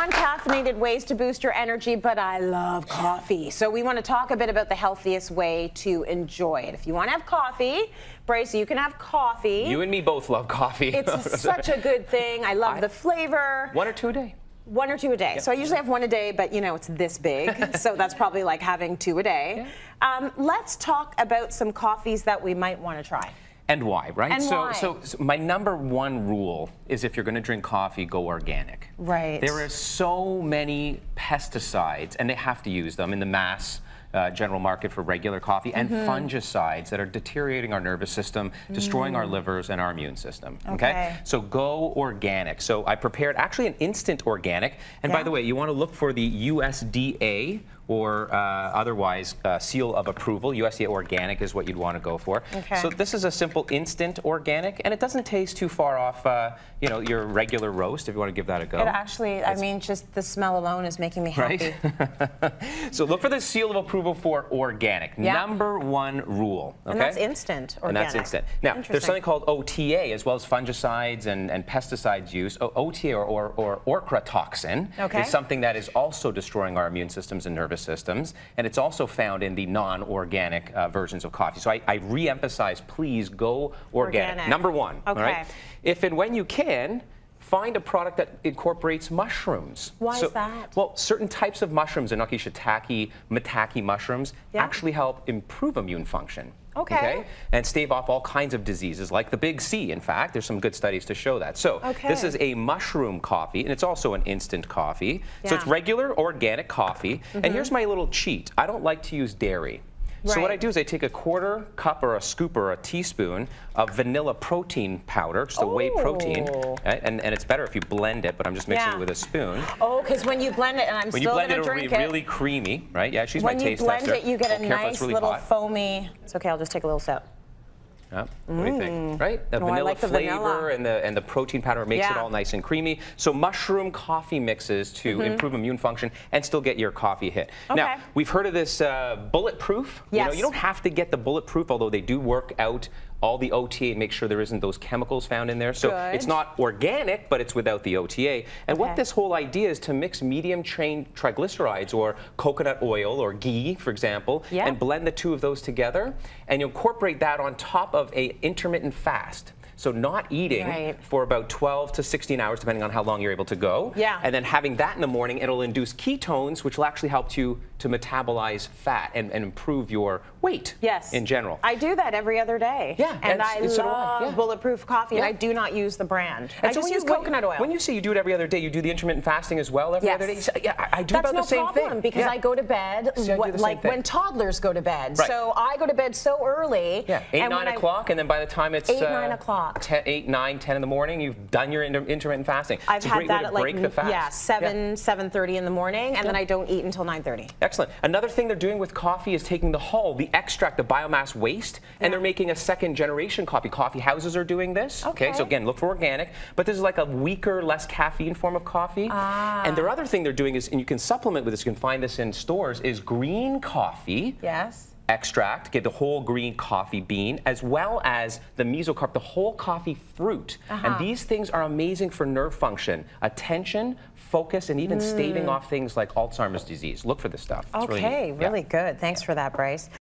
non-caffeinated ways to boost your energy, but I love coffee. So we want to talk a bit about the healthiest way to enjoy it. If you want to have coffee, Bryce, you can have coffee. You and me both love coffee. It's such a good thing. I love I, the flavor. One or two a day. One or two a day. So I usually have one a day, but you know, it's this big. so that's probably like having two a day. Yeah. Um, let's talk about some coffees that we might want to try. And why, right? And so, why? So, so, my number one rule is if you're going to drink coffee, go organic. Right. There are so many pesticides, and they have to use them in the mass uh, general market for regular coffee, and mm -hmm. fungicides that are deteriorating our nervous system, destroying mm. our livers and our immune system. Okay? okay? So go organic. So I prepared actually an instant organic. And yeah. by the way, you want to look for the USDA or uh, otherwise uh, seal of approval. USDA organic is what you'd want to go for. Okay. So this is a simple instant organic, and it doesn't taste too far off, uh, you know, your regular roast. If you want to give that a go. It actually, it's, I mean, just the smell alone is making me happy. Right? so look for the seal of approval for organic. Yeah. Number one rule. Okay? And that's instant organic. And that's instant. Now, there's something called OTA as well as fungicides and, and pesticides use. O OTA or, or, or ochratoxin okay. is something that is also destroying our immune systems and nervous systems, and it's also found in the non-organic uh, versions of coffee. So I, I re-emphasize, please go organic. organic. Number one. Okay. All right? If and when you can, find a product that incorporates mushrooms. Why so, is that? Well, certain types of mushrooms, enoki shiitake, maitake mushrooms, yeah. actually help improve immune function. Okay. okay. And stave off all kinds of diseases, like the big C, in fact. There's some good studies to show that. So okay. this is a mushroom coffee, and it's also an instant coffee. Yeah. So it's regular organic coffee. Mm -hmm. And mm-hmm. here's my little cheat. I don't like to use dairy. Right. So what I do is I take a quarter cup or a scoop or a teaspoon of vanilla protein powder, just a whey protein, right? and, and it's better if you blend it, but I'm just mixing yeah. it with a spoon. Oh, because when you blend it, and I'm when still going to drink it. When you blend it, it'll be really creamy, right? Yeah, she's when my taste tester. When you blend it, you get oh, a nice really little hot. foamy, it's okay, I'll just take a little sip. Yeah. What do you think? Mm. Right? The oh, vanilla like the flavor vanilla. and the and the protein powder makes yeah. it all nice and creamy. So mushroom coffee mixes to mm -hmm. improve immune function and still get your coffee hit. Okay. Now we've heard of this uh, bulletproof. Yes. You know, you don't have to get the bulletproof, although they do work out all the OTA and make sure there isn't those chemicals found in there. So Good. it's not organic, but it's without the OTA. And okay. what this whole idea is to mix medium chain triglycerides or coconut oil or ghee, for example, yep. and blend the two of those together and you incorporate that on top of a intermittent fast. So not eating right. for about 12 to 16 hours, depending on how long you're able to go. Yeah. And then having that in the morning, it'll induce ketones, which will actually help you to metabolize fat and, and improve your weight. Yes. In general. I do that every other day. Yeah. And I so love I. Yeah. bulletproof coffee, yeah. and I do not use the brand. And I so just use you, coconut oil. When you say you do it every other day, you do the intermittent fasting as well every yes. other day? yeah, I, I do That's about no the same problem thing. because yeah. I go to bed what, like when toddlers go to bed. Right. So I go to bed so early. Yeah, 8, 9 o'clock, and then by the time it's 8, uh, 9 o'clock. 8, 9, 10 in the morning, you've done your inter intermittent fasting. I've had that at like, break the fast. yeah, 7, 7.30 in the morning, and then I don't eat until 9.30. Excellent. Another thing they're doing with coffee is taking the hull, the extract, the biomass waste, yeah. and they're making a second generation coffee. Coffee houses are doing this. Okay. okay. So again, look for organic, but this is like a weaker, less caffeine form of coffee. Ah. And their other thing they're doing is, and you can supplement with this, you can find this in stores, is green coffee. Yes extract, get the whole green coffee bean, as well as the mesocarp, the whole coffee fruit. Uh -huh. And these things are amazing for nerve function, attention, focus, and even mm. staving off things like Alzheimer's disease. Look for this stuff. It's okay, really, really good. Thanks for that, Bryce.